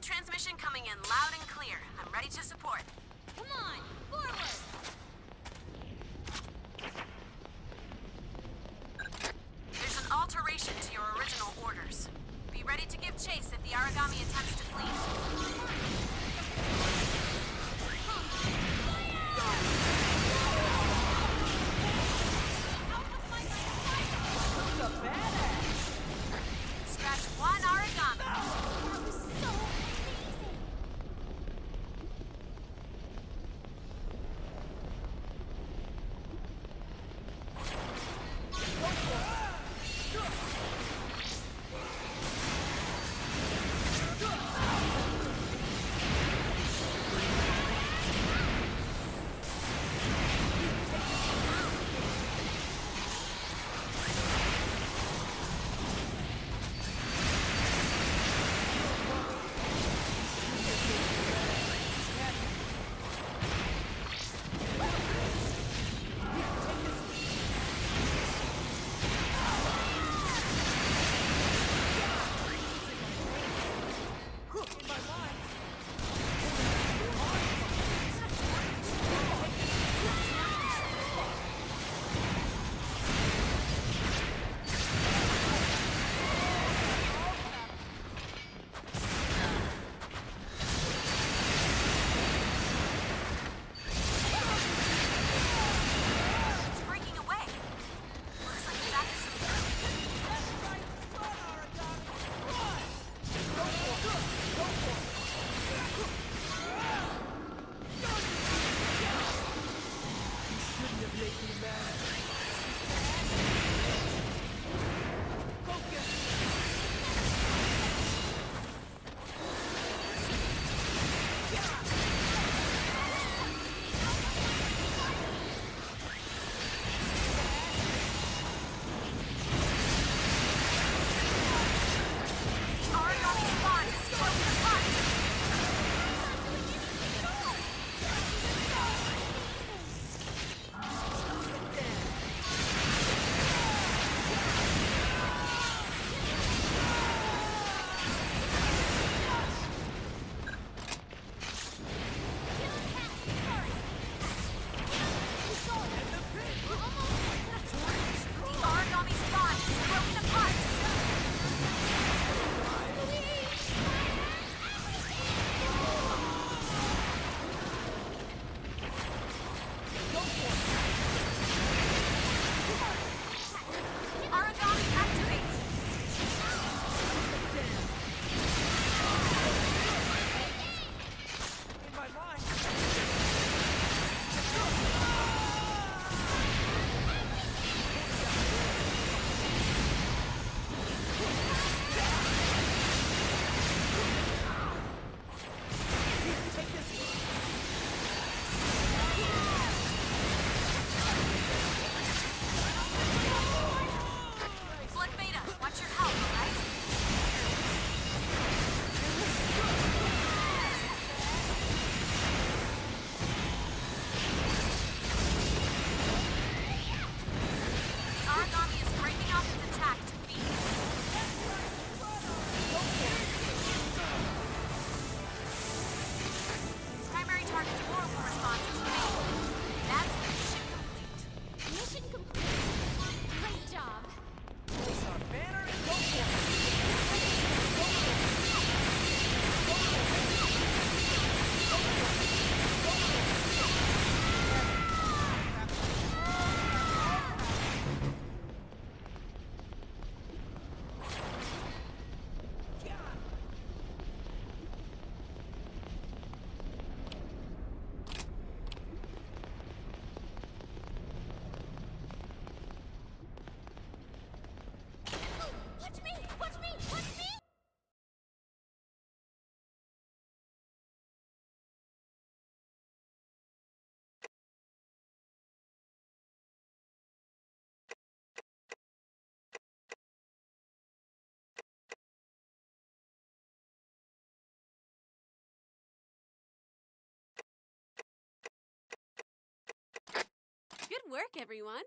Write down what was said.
transmission coming in loud and clear. I'm ready to support. Come on, forward! There's an alteration to your original orders. Be ready to give chase if the Aragami attempts to flee. Work, everyone.